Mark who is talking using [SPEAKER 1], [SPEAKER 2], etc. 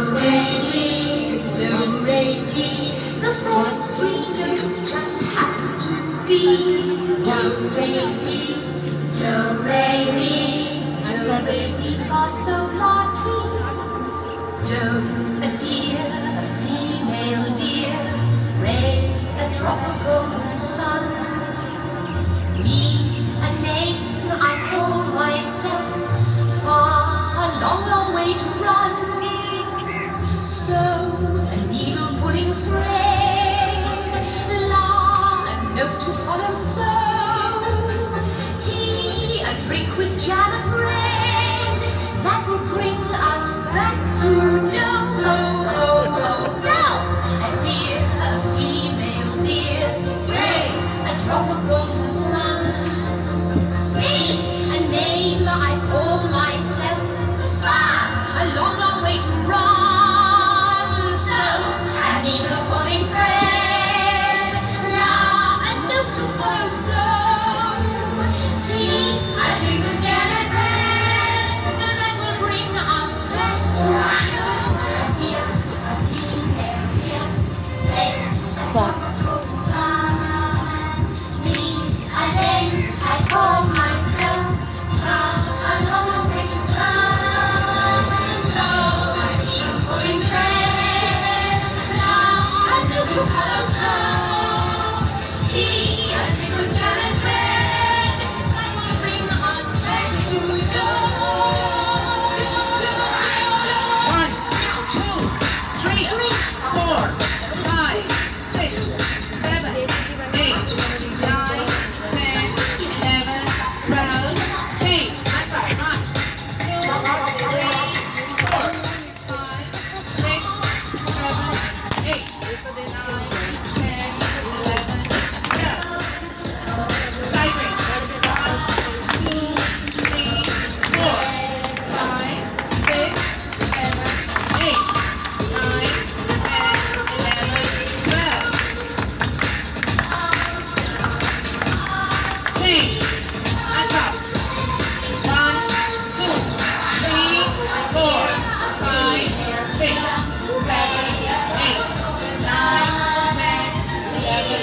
[SPEAKER 1] Do, re, mi, do, re, mi. The first three just happen to be do, re, mi, do, re, mi, do, re, mi, fa, sol, la, ti. Do, a deer, a female deer. Re, a drop sun. Me, a name I call myself. Far, a long, long way to run. So, a needle pulling thread. A note to follow. So, tea, a drink with jam and bread. That will bring us back to do. Oh, oh, oh. A deer, a female deer. A drop of